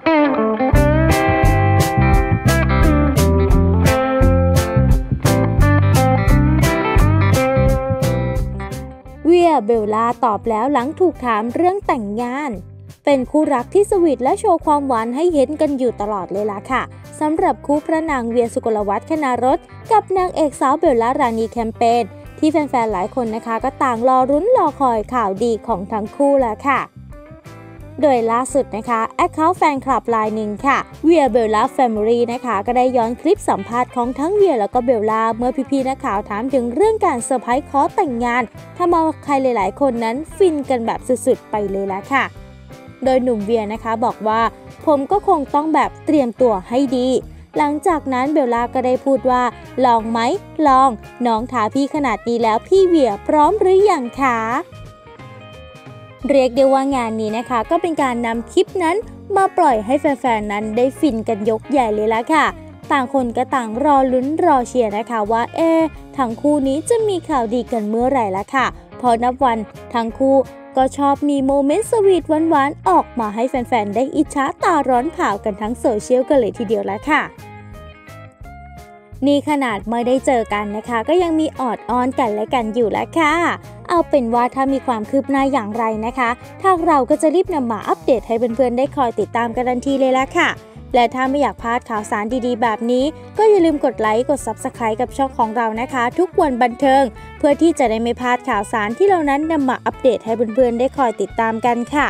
เวียเบลลาตอบแล้วหลังถูกถามเรื่องแต่งงาน เป็นคู่รักที่สวีทและโชว์ความหวานให้เห็นกันอยู่ตลอดเลยล่ะค่ะสำหรับคู่พระนางเวียสุกลวัฒน์คณารถกับนางเอกสาวเบลล่ารานีแคมเปญที่แฟนๆหลายคนนะคะ ก็ต่างรอรุ้นรอคอยข่าวดีของทั้งคู่แล้วค่ะ โดยล่าสุดนะคะ account แฟนคลับหนึ่งค่ะเวียร์เบลล่า family นะคะก็ได้ย้อนคลิปสัมภาษณ์ของทั้งเวียร์แล้วก็เบลล่าเมื่อพี่ๆนักข่าวถามถึงเรื่องการเซอร์ไพรส์ขอแต่งงานทำเอาใครหลายๆ คนนั้นฟินกันแบบสุดๆไปเลยละค่ะ โดยหนุ่มเวียร์นะคะบอกว่าผมก็คงต้องแบบเตรียมตัวให้ดี หลังจากนั้นเบลล่าก็ได้พูดว่า ลองไหมลอง น้องท้าพี่ขนาดนี้แล้วพี่เวียร์พร้อมหรืออยังคะ เรียกได้ว่างานนี้นะคะ ก็เป็นการนำคลิปนั้นมาปล่อยให้แฟนๆนั้นได้ฟินกันยกใหญ่เลยละค่ะ ต่างคนก็ต่างรอลุ้นรอเชียร์นะคะว่าเอ๊ทั้งคู่นี้จะมีข่าวดีกันเมื่อไหร่ละค่ะ พอนับวันทั้งคู่ก็ชอบมีโมเมนต์สวีทหวานๆ ออกมาให้แฟนๆ ได้อิจฉาตาร้อนเผากันทั้งโซเชียลกันเลยทีเดียวแล้วค่ะ นี่ขนาดไม่ได้เจอกันนะคะ ก็ยังมีออดอ้อนกันและกันอยู่แล้วค่ะ เอาเป็นว่าถ้ามีความคืบหน้าอย่างไรนะคะทางเราก็จะรีบนำมาอัปเดตให้เพื่อนๆได้คอยติดตามกันทันทีเลยละค่ะ และถ้าไม่อยากพลาดข่าวสารดีๆ แบบนี้ ก็อย่าลืมกดไลค์กด Subscribe กับช่องของเรานะคะ ทุกวันบันเทิง เพื่อที่จะได้ไม่พลาดข่าวสารที่เรานั้นนำมาอัปเดตให้เพื่อนๆได้คอยติดตามกันค่ะ